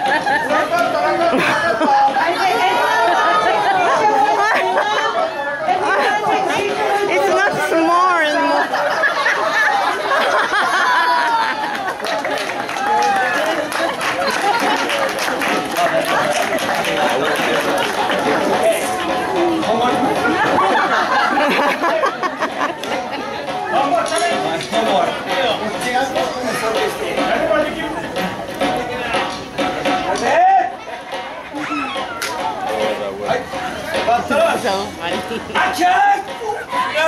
it's not small anymore. Atenção, ai Achei!